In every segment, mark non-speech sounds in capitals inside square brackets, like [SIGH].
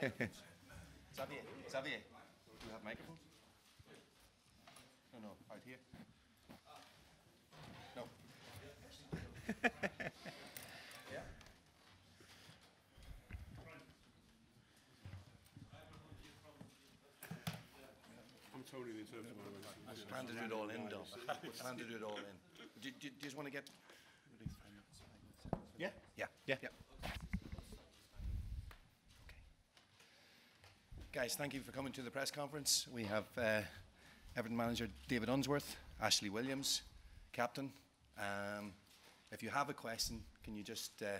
[LAUGHS] Xavier, Xavier, do you have microphone? No, no, right here. No. Yeah. [LAUGHS] I'm totally the interpreter. I was trying to do it all in, though. [LAUGHS] Trying to do it all in. Do, do, do you just want to get? Yeah, yeah, yeah, yeah. Guys, thank you for coming to the press conference. We have uh, Everton manager David Unsworth, Ashley Williams, captain. Um, if you have a question, can you just uh,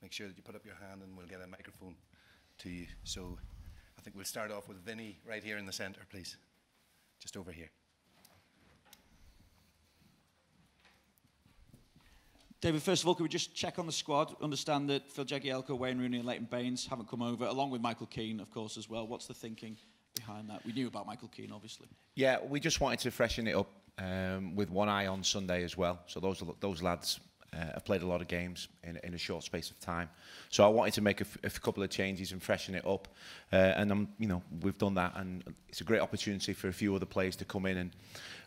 make sure that you put up your hand and we'll get a microphone to you. So I think we'll start off with Vinny right here in the centre, please. Just over here. David, first of all, could we just check on the squad? Understand that Phil Jagielka, Wayne Rooney, and Leighton Baines haven't come over, along with Michael Keane, of course, as well. What's the thinking behind that? We knew about Michael Keane, obviously. Yeah, we just wanted to freshen it up um, with one eye on Sunday as well. So those those lads uh, have played a lot of games in, in a short space of time. So I wanted to make a, couple of changes and freshen it up. Uh, and I'm, you know, we've done that, and it's a great opportunity for a few other players to come in and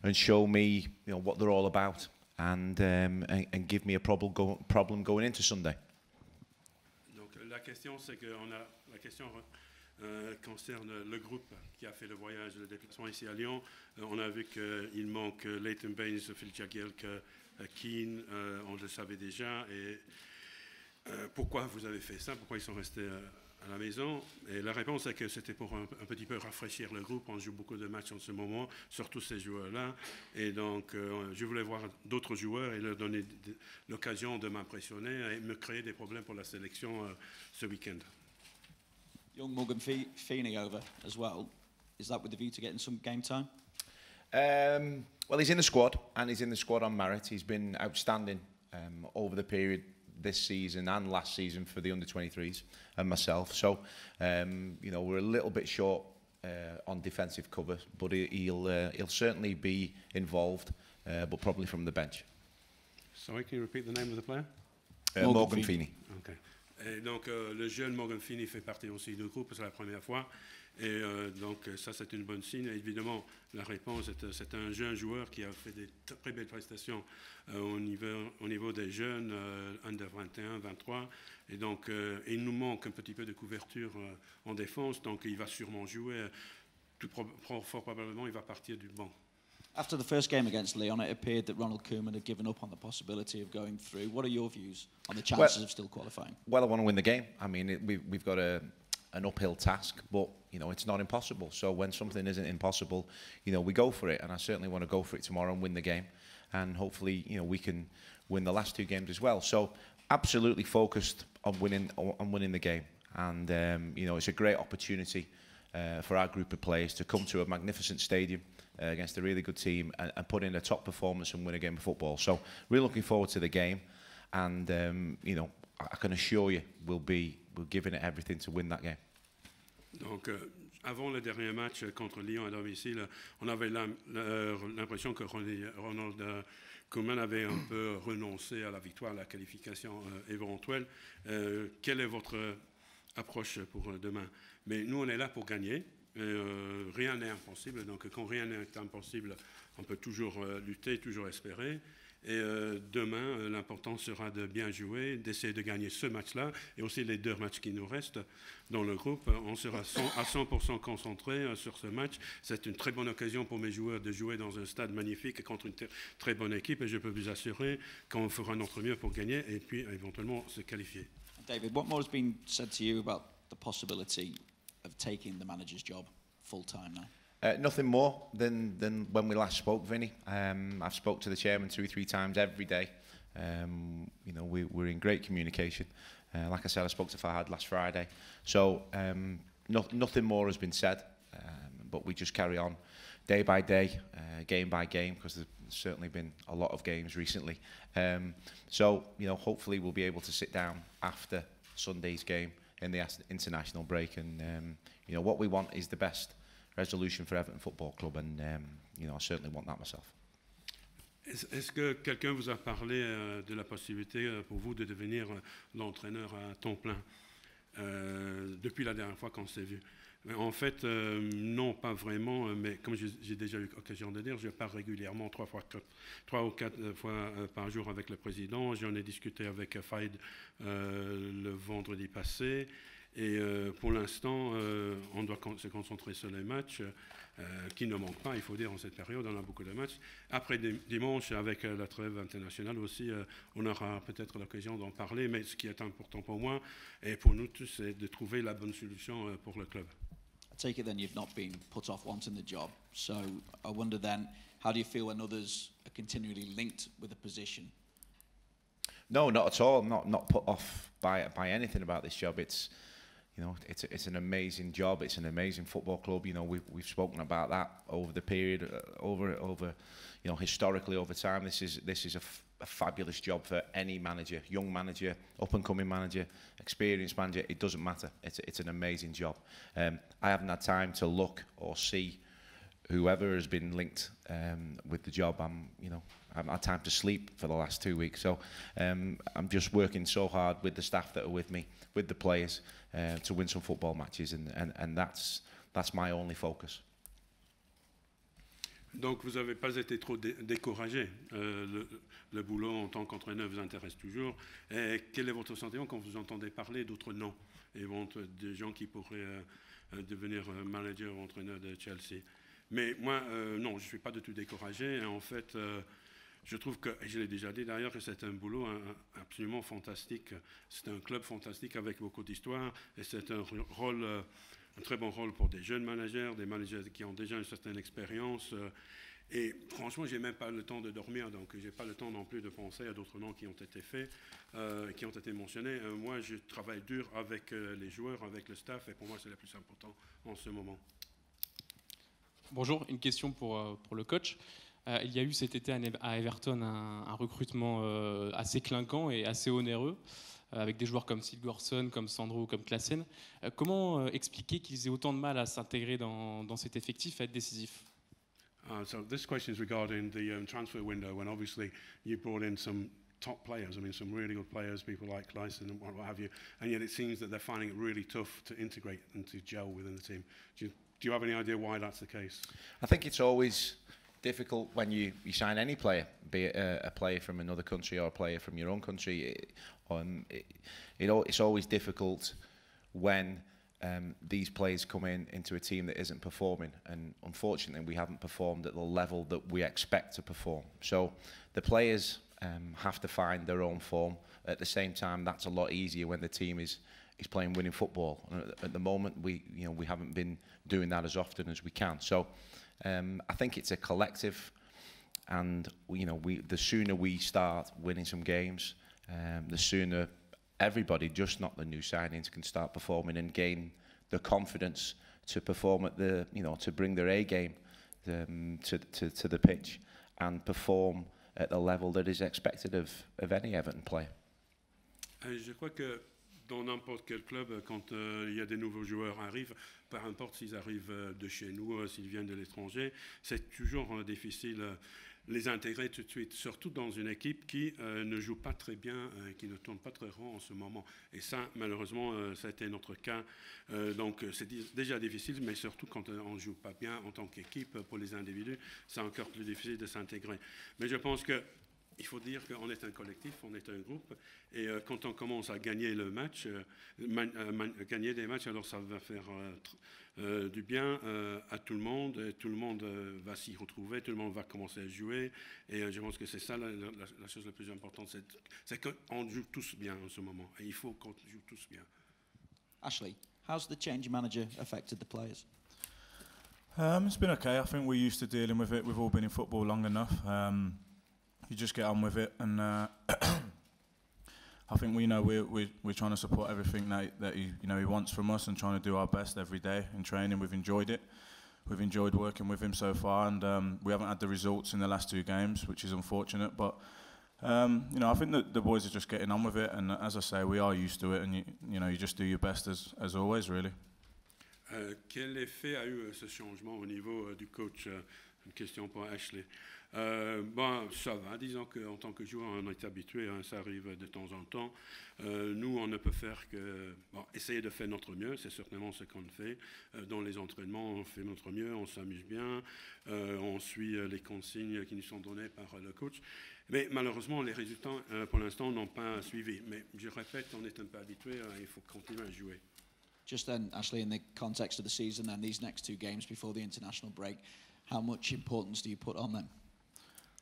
and show me, you know, what they're all about, and um, and, give me a problem go, problem going into Sunday. Donc la question, c'est que la question euh, concerne le groupe qui a fait le voyage, le déplacement ici à Lyon. Euh, on a vu qu'il manque Leighton Baines, Phil Jagielka, euh, Keane, euh, on le savait déjà. Et pourquoi vous avez fait ça? Pourquoi ils sont restés à la maison Et la réponse est que c'était pour un, un petit peu rafraîchir le groupe. On joue beaucoup de matchs en ce moment, surtout ces joueurs-là. Et donc, euh, je voulais voir d'autres joueurs et leur donner l'occasion de m'impressionner et me créer des problèmes pour la sélection euh, ce week-end. Young Morgan Fe- Feeney over as well. Is that with the view to getting some game time? Um, well, he's in the squad, and he's in the squad on merit. He's been outstanding um, over the period this season and last season for the under 23s and myself. So, um, you know, we're a little bit short uh, on defensive cover, but he, he'll uh, he'll certainly be involved, uh, but probably from the bench. Sorry, can you repeat the name of the player? Uh, Morgan, Morgan Feeney. Feeney. Okay. Et donc, euh, le jeune Morgan Finney fait partie aussi du groupe, c'est la première fois. Et euh, donc, ça, c'est une bonne signe. Et évidemment, la réponse, c'est, euh, un jeune joueur qui a fait des très belles prestations au, niveau, au niveau des jeunes, under 21, 23. Et donc, il nous manque un petit peu de couverture en défense. Donc, il va sûrement jouer. Tout fort probablement, il va partir du banc. After the first game against Leon, it appeared that Ronald Koeman had given up on the possibility of going through. What are your views on the chances of still qualifying? Well, I want to win the game. I mean, it, we've, we've got a, an uphill task, but, you know, it's not impossible. So when something isn't impossible, you know, we go for it. And I certainly want to go for it tomorrow and win the game. And hopefully, you know, we can win the last two games as well. So absolutely focused on winning, on winning the game. And, um, you know, it's a great opportunity uh, for our group of players to come to a magnificent stadium uh, against a really good team and, and put in a top performance and win a game of football. So really looking forward to the game. And, um, you know, I can assure you we'll be we're giving it everything to win that game. Donc, euh, avant le dernier match contre Lyon à domicile, on avait euh, l'impression que Ronald euh, Koeman avait un peu renoncé à la victoire, à la qualification euh, éventuelle. Euh, quelle est votre approche pour euh, demain? Mais nous, on est là pour gagner. Et, euh, rien n'est impossible. Donc, quand rien n'est impossible, on peut toujours euh, lutter, toujours espérer. Et euh, demain, l'important sera de bien jouer, d'essayer de gagner ce match-là et aussi les deux matchs qui nous restent dans le groupe. On sera à 100% concentré sur ce match. C'est une très bonne occasion pour mes joueurs de jouer dans un stade magnifique contre une très bonne équipe et je peux vous assurer qu'on fera notre mieux pour gagner et puis éventuellement se qualifier. David, what more has been said to you about the possibility of taking the manager's job full time now? Uh, nothing more than, than when we last spoke, Vinny. Um, I've spoke to the chairman two or three times every day. Um, you know, we, we're in great communication. Uh, like I said, I spoke to Fahad last Friday. So um, no, nothing more has been said, um, but we just carry on day by day, uh, game by game, because there's certainly been a lot of games recently. Um, so, you know, hopefully we'll be able to sit down after Sunday's game in the international break. And, um, you know, what we want is the best resolution for Everton Football Club, and um, you know I certainly want that myself. Est-ce est-ce que quelqu'un vous a parlé euh, de la possibilité euh, pour vous de devenir euh, l'entraîneur à temps plein? Euh, depuis la dernière fois qu'on s'est vu. En fait, non, pas vraiment, mais comme j'ai déjà eu l'occasion de dire, je pars régulièrement, trois, fois, trois ou quatre fois par jour avec le président. J'en ai discuté avec Faïd le vendredi passé. Et pour l'instant, on doit se concentrer sur les matchs. Euh, qui ne manque pas, il faut dire, en cette période. On a beaucoup de matchs. Après dimanche, avec euh, la trêve internationale aussi, euh, on aura peut-être l'occasion d'en parler. Mais ce qui est important pour moi et pour nous tous, c'est de trouver la bonne solution pour le club. I take it then you've not been put off in the job. So I wonder then, how do you feel when others are continually linked with a position? No, not at all. Not not put off by by anything about this job. It's you know, it's it's an amazing job. It's an amazing football club. You know, we've we've spoken about that over the period, uh, over over, you know, historically over time. This is this is a, fabulous job for any manager, young manager, up and coming manager, experienced manager. It doesn't matter. It's it's an amazing job. Um, I haven't had time to look or see whoever has been linked um, with the job. I'm you know I haven't had time to sleep for the last two weeks. So um, I'm just working so hard with the staff that are with me, with the players. uh, to win some football matches, and, and, and that's, that's my only focus. Donc vous n'avez pas été trop dé découragé. Euh, le, le, boulot en tant qu'entraîneur vous intéresse toujours. Et quel est votre sentiment quand vous entendez parler d'autres noms et des gens qui pourraient euh, euh, devenir euh, manager ou entraîneur de Chelsea? Mais moi, euh, non, je ne suis pas du tout découragé. En fait, euh, je trouve que, je l'ai déjà dit d'ailleurs, que c'est un boulot absolument fantastique. C'est un club fantastique avec beaucoup d'histoire et c'est un rôle, euh, un très bon rôle pour des jeunes managers, des managers qui ont déjà une certaine expérience. Euh, et franchement, j'ai même pas le temps de dormir, donc j'ai pas le temps non plus de penser à d'autres noms qui ont été faits, euh, qui ont été mentionnés. moi, je travaille dur avec les joueurs, avec le staff, et pour moi, c'est le plus important en ce moment. Bonjour, une question pour, pour le coach. Euh, il y a eu cet été à Everton un, recrutement euh, assez clinquant et assez onéreux euh, avec des joueurs comme Sigurdsson, comme Sandro, comme Klassen. comment expliquer qu'ils aient autant de mal à s'intégrer dans, dans, cet effectif, à être décisifs uh, so this question is regarding the um, transfer window when obviously you brought in some top players, I mean some really good players, people like Klassen and what, what have you, and yet it seems that they're finding it really tough to integrate and to gel within the team. Do you, do you have any idea why that's the case? I think it's always difficult when you, you sign any player, be it a, a player from another country or a player from your own country. It, um, it, it, it's always difficult when um, these players come in into a team that isn't performing, and unfortunately, we haven't performed at the level that we expect to perform. So the players um, have to find their own form. At the same time, that's a lot easier when the team is is playing winning football. And at the moment, we you know we haven't been doing that as often as we can. So um, I think it's a collective, and you know, we the sooner we start winning some games, um, the sooner everybody, just not the new signings, can start performing and gain the confidence to perform at the, you know, to bring their A game um, to, to, to the pitch and perform at the level that is expected of, of any Everton player. Je crois que dans n'importe quel club, quand euh, il y a des nouveaux joueurs arrivent, peu importe s'ils arrivent euh, de chez nous, euh, s'ils viennent de l'étranger, c'est toujours difficile les intégrer tout de suite, surtout dans une équipe qui ne joue pas très bien, qui ne tourne pas très rond en ce moment. Et ça, malheureusement, ça a été notre cas. donc c'est déjà difficile, mais surtout quand on ne joue pas bien en tant qu'équipe, pour les individus, c'est encore plus difficile de s'intégrer. Mais je pense que il faut dire qu'on est un collectif, on est un groupe, et euh, quand on commence à gagner le match, euh, man, euh, man, gagner des matchs, alors ça va faire euh, euh, du bien euh, à tout le monde, et tout le monde va s'y retrouver, tout le monde va commencer à jouer, et je pense que c'est ça la, la, la, chose la plus importante, c'est qu'on joue tous bien en ce moment, et il faut qu'on joue tous bien. Ashley, how's the change manager affected the players? Um, it's been okay. I think we're used to dealing with it. We've all been in football long enough. Um, you just get on with it. And uh, [CLEARS THROAT] I think we know we're, we're, we're trying to support everything that, that he, you know, he wants from us and trying to do our best every day in training. We've enjoyed it. We've enjoyed working with him so far, and um, we haven't had the results in the last two games, which is unfortunate. But um, you know, I think that the boys are just getting on with it, and as I say, we are used to it, and you, you know, you just do your best as, as always, really. Euh, quel effet a eu euh, ce changement au niveau euh, du coach une question pour Ashley. Euh, bon, ça va, disons qu'en tant que joueur, on est habitué, hein, ça arrive de temps en temps. Euh, nous, on ne peut faire que essayer de faire notre mieux, c'est certainement ce qu'on fait. Euh, dans les entraînements, on fait notre mieux, on s'amuse bien, on suit les consignes qui nous sont données par le coach. Mais malheureusement, les résultats, pour l'instant, n'ont pas suivi. Mais je répète, on est un peu habitué, euh, il faut continuer à jouer. Just then, Ashley, in the context of the season and these next two games before the international break, how much importance do you put on them?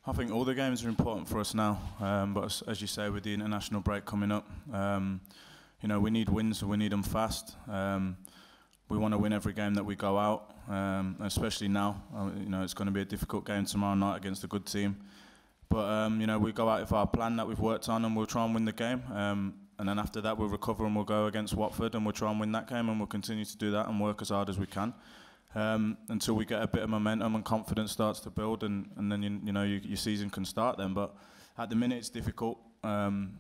I think all the games are important for us now, um, but as, as you say, with the international break coming up, um, you know we need wins, and we need them fast. Um, we want to win every game that we go out, um, especially now. Uh, you know it's going to be a difficult game tomorrow night against a good team, but um, you know we go out with our plan that we've worked on, and we'll try and win the game. Um, and then after that, we'll recover and we'll go against Watford, and we'll try and win that game, and we'll continue to do that and work as hard as we can um, until we get a bit of momentum and confidence starts to build, and, and then you, you know you, your season can start then. But at the minute, it's difficult. Um,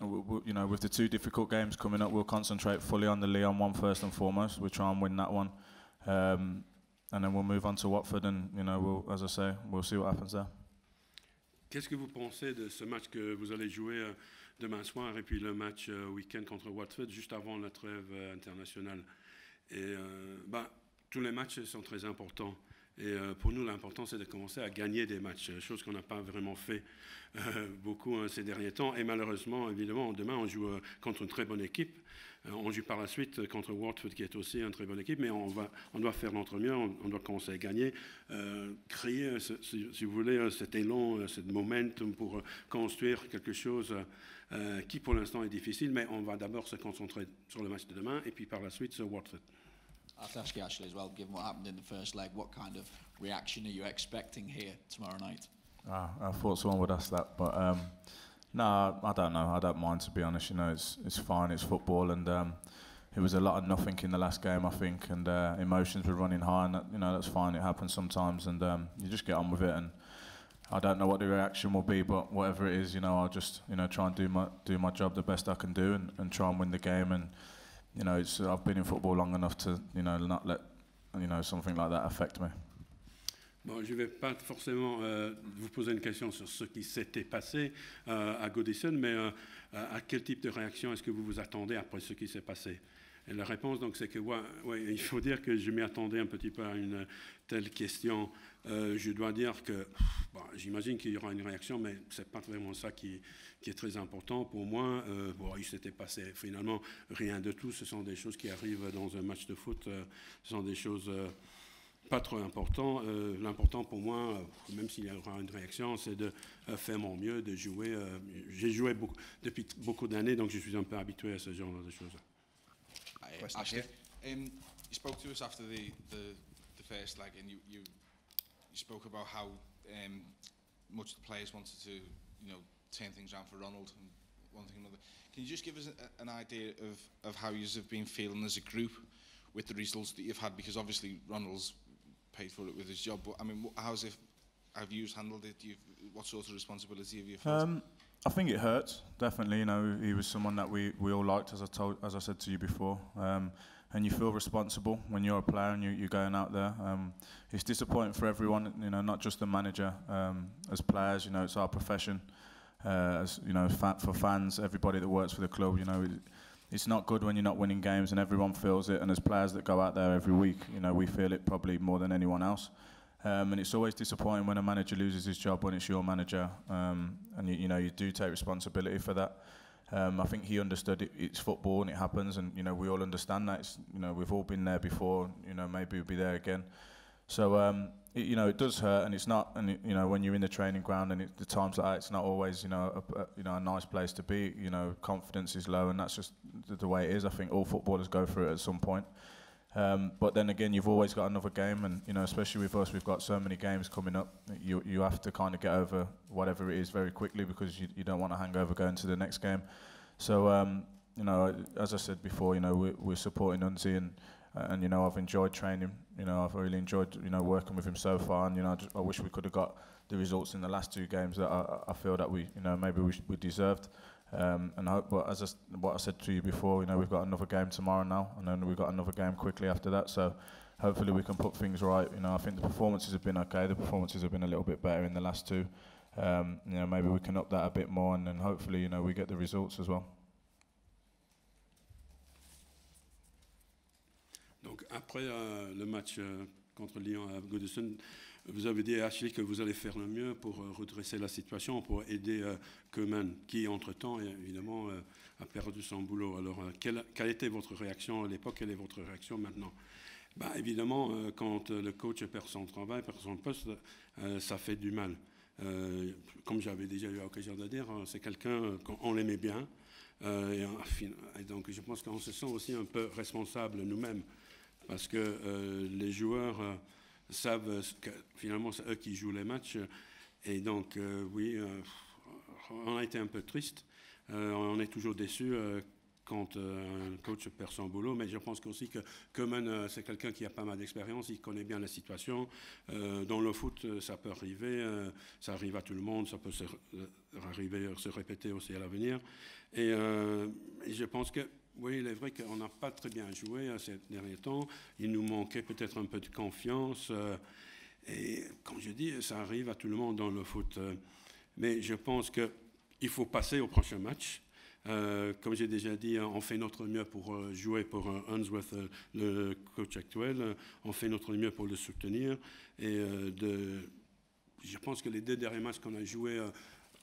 w- w- you know, with the two difficult games coming up, we'll concentrate fully on the Leon one first and foremost. We'll try and win that one, um, and then we'll move on to Watford, and you know, we'll, as I say, we'll see what happens there. Qu'est-ce que vous pensez de ce match que vous allez jouer euh, demain soir et puis le match euh, week-end contre Watford juste avant la trêve euh, internationale Et euh, bah, tous les matchs sont très importants. Et euh, pour nous, l'important, c'est de commencer à gagner des matchs, euh, chose qu'on n'a pas vraiment fait euh, beaucoup hein, ces derniers temps. Et malheureusement, évidemment, demain, on joue contre une très bonne équipe. On joue par la suite contre Watford, qui est aussi une très bonne équipe, mais on, va, on doit faire notre mieux, on, doit commencer à gagner, créer, ce- si, si vous voulez, cet élan, cet momentum pour construire quelque chose qui, pour l'instant, est difficile, mais on va d'abord se concentrer sur le match de demain et puis par la suite sur Watford. I have to ask you, Ashley, as well, given what happened in the first leg, what kind of reaction are you expecting here tomorrow night? Ah, I thought someone would ask that, but um, no, I don't know. I don't mind to be honest. You know, it's it's fine. It's football, and um, it was a lot of nothing in the last game, I think, and uh, emotions were running high, and that, you know that's fine. It happens sometimes, and um, you just get on with it. And I don't know what the reaction will be, but whatever it is, you know, I'll just you know try and do my do my job the best I can do, and, and try and win the game. And you know, it's, I've been in football long enough to you know not let you know something like that affect me. Je ne vais pas forcément euh, vous poser une question sur ce qui s'était passé euh, à Goodison, mais euh, à quel type de réaction est-ce que vous vous attendez après ce qui s'est passé? Et la réponse, donc, c'est que ouais, ouais, il faut dire que je m'y attendais un petit peu à une telle question. Euh, je dois dire que bon, j'imagine qu'il y aura une réaction, mais ce n'est pas vraiment ça qui, est très important pour moi. Euh, bon, il s'était passé finalement rien de tout. Ce sont des choses qui arrivent dans un match de foot. euh, ce sont des choses pas trop important. Euh, L'important pour moi, même s'il y aura une réaction, c'est de faire mon mieux, de jouer. J'ai joué depuis beaucoup d'années, donc je suis un peu habitué à ce genre de choses. Question Ashley? here. Um, you spoke to us after the, the, the first leg, and you, you, you spoke about how um, much the players wanted to, you know, turn things around for Ronald and one thing and another. Can you just give us a, an idea of, of how you have been feeling as a group with the results that you've had? Because obviously Ronald's paid for it with his job, but I mean, wh- how's it? Have you handled it? You've, what sort of responsibility have you felt? Um, I think it hurts definitely. You know, he was someone that we, we all liked, as I told, as I said to you before. Um, and you feel responsible when you're a player and you, you're going out there. Um, it's disappointing for everyone, you know, not just the manager. Um, as players, you know, it's our profession. Uh, as you know, fa- for fans, everybody that works for the club, you know, it, it's not good when you're not winning games, and everyone feels it. And as players that go out there every week, you know, we feel it probably more than anyone else. Um, and it's always disappointing when a manager loses his job when it's your manager, um, and you, you know you do take responsibility for that. Um, I think he understood it, it's football and it happens, and you know we all understand that. It's, you know we've all been there before. You know maybe we'll be there again. So um, it, you know it does hurt, and it's not. And it, you know when you're in the training ground and the times like that, it's not always you know a, a, you know a nice place to be. You know confidence is low, and that's just the way it is. I think all footballers go through it at some point. Um, but then again, you've always got another game, and you know, especially with us, we've got so many games coming up. You you have to kind of get over whatever it is very quickly because you, you don't want to hang over going to the next game. So um, you know, as I said before, you know, we're, we're supporting Unzi, and and you know, I've enjoyed training. You know, I've really enjoyed you know working with him so far, and you know, I, just, I wish we could have got the results in the last two games that I, I feel that we you know maybe we, we deserved. Um, and hope, but as I, what I said to you before, you know, we've got another game tomorrow now, and then we've got another game quickly after that. So hopefully we can put things right. You know, I think the performances have been okay. The performances have been a little bit better in the last two. Um, you know, maybe we can up that a bit more, and then hopefully, you know, we get the results as well. Donc après euh, le match euh, contre Lyon à Goodison, vous avez dit à Ashley que vous allez faire le mieux pour euh, redresser la situation, pour aider euh, Koeman, qui entre-temps, évidemment, euh, a perdu son boulot. Alors, quelle, était votre réaction à l'époque? Quelle est votre réaction maintenant? Bah, Évidemment, quand le coach perd son travail, perd son poste, ça fait du mal. Comme j'avais déjà eu l'occasion de dire, hein, c'est quelqu'un qu'on l'aimait bien. Et, donc, je pense qu'on se sent aussi un peu responsable nous-mêmes, parce que les joueurs savent que finalement c'est eux qui jouent les matchs. Et donc, euh, oui, euh, on a été un peu triste. Euh, on est toujours déçu quand un coach perd son boulot, mais je pense aussi que euh, c'est quelqu'un qui a pas mal d'expérience, il connaît bien la situation. Dans le foot, ça peut arriver, ça arrive à tout le monde, ça peut se, arriver, se répéter aussi à l'avenir. Et je pense que, oui, il est vrai qu'on n'a pas très bien joué euh, ces derniers temps. Il nous manquait peut-être un peu de confiance. euh, et comme je dis, ça arrive à tout le monde dans le foot. euh, mais je pense qu'il faut passer au prochain match. Euh, comme j'ai déjà dit, hein, on fait notre mieux pour jouer pour Unsworth, le coach actuel. On fait notre mieux pour le soutenir. Et je pense que les deux derniers matchs qu'on a joués,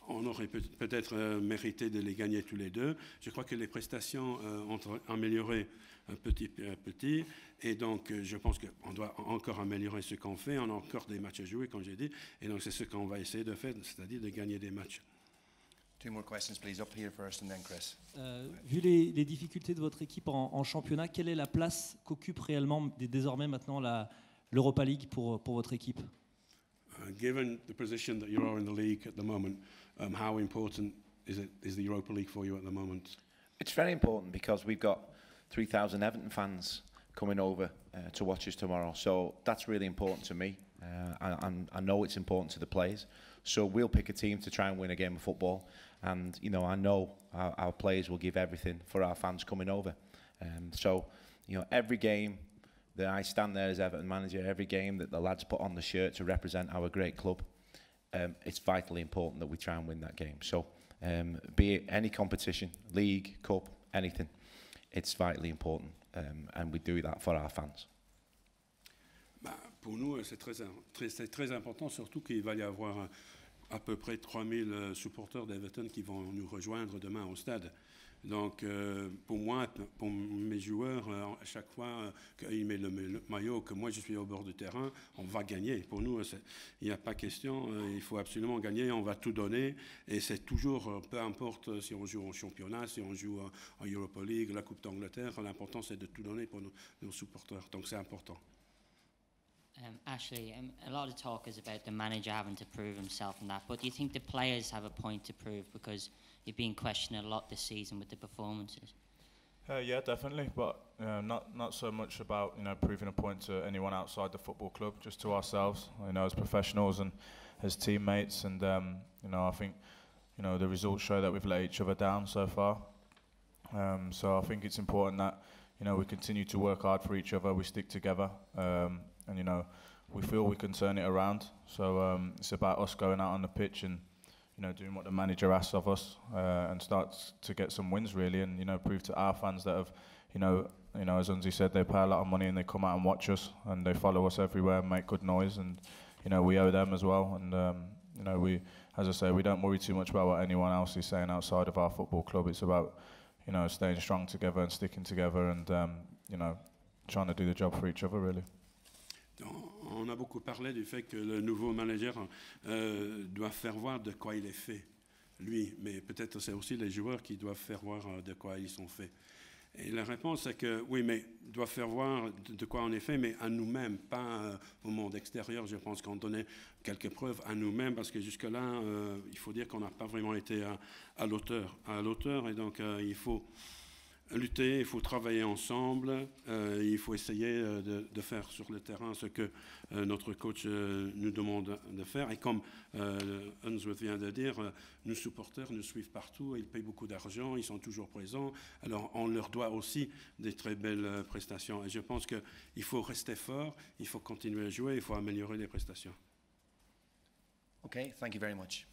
on aurait peut- peut-être euh, mérité de les gagner tous les deux. Je crois que les prestations euh, ont amélioré un petit à petit. Et donc, euh, je pense qu'on doit encore améliorer ce qu'on fait. On a encore des matchs à jouer, comme j'ai dit. Et donc, c'est ce qu'on va essayer de faire, c'est-à-dire de gagner des matchs. Two more questions, please. Up here first, and then Chris. Euh, vu les, les difficultés de votre équipe en, en championnat, quelle est la place qu'occupe réellement dé- désormais maintenant la- l'Europa League pour, pour votre équipe? Given the position that you are in the league at the moment, um, how important is it is the Europa League for you at the moment? It's very important because we've got 3,000 Everton fans coming over uh, to watch us tomorrow. So that's really important to me. Uh, I, I'm- I know it's important to the players. So we'll pick a team to try and win a game of football. And, you know, I know our, our players will give everything for our fans coming over. Um, so, you know, every game that I stand there as Everton manager, every game that the lads put on the shirt to represent our great club, um, it's vitally important that we try and win that game. So, um, be it any competition, league, cup, anything, it's vitally important, um, and we do that for our fans. Bah, pour nous, c'est très, très, très important, surtout qu'il va y avoir à peu près 3000 euh, supporters d'Everton qui vont nous rejoindre demain au stade. Donc, euh, pour moi, pour mes joueurs, euh, à chaque fois qu'ils mettent le, maillot, que moi je suis au bord du terrain, on va gagner. Pour nous, il n'y a pas question, euh, il faut absolument gagner, on va tout donner. Et c'est toujours, peu importe si on joue en championnat, si on joue euh, en Europa League, la Coupe d'Angleterre, l'important c'est de tout donner pour nos, nos supporters. Donc, c'est important. Um, Ashley, um, a lot of talk is about the manager having to prove himself and that, but do you think the players have a point to prove? Because you've been questioned a lot this season with the performances? Uh, yeah, definitely, but uh, not not so much about you know proving a point to anyone outside the football club, just to ourselves, you know, as professionals and as teammates. And um, you know, I think you know the results show that we've let each other down so far. Um, so I think it's important that you know we continue to work hard for each other, we stick together, um, and you know we feel we can turn it around. So um, it's about us going out on the pitch and you know, doing what the manager asks of us uh, and start to get some wins really, and you know, prove to our fans that have, you know, you know, as Unzi said, they pay a lot of money and they come out and watch us and they follow us everywhere and make good noise, and you know, we owe them as well, and um, you know, we, as I say, we don't worry too much about what anyone else is saying outside of our football club. It's about, you know, staying strong together and sticking together, and um, you know, trying to do the job for each other really. On- a beaucoup parlé du fait que le nouveau manager euh, doit faire voir de quoi il est fait, lui, mais peut-être c'est aussi les joueurs qui doivent faire voir euh, de quoi ils sont faits. Et la réponse est que oui, mais doit faire voir de, quoi on est fait, mais à nous-mêmes, pas euh, au monde extérieur. Je pense qu'on donnait quelques preuves à nous-mêmes, parce que jusque-là, il faut dire qu'on n'a pas vraiment été à, l'auteur, à l'auteur, et donc il faut lutter, il faut travailler ensemble, euh, il faut essayer euh, de, faire sur le terrain ce que euh, notre coach nous demande de faire. Et comme Unsworth vient de dire, nos supporters nous suivent partout, ils payent beaucoup d'argent, ils sont toujours présents. Alors on leur doit aussi des très belles prestations. Et je pense qu'il faut rester fort, il faut continuer à jouer, il faut améliorer les prestations. Okay, thank you very much.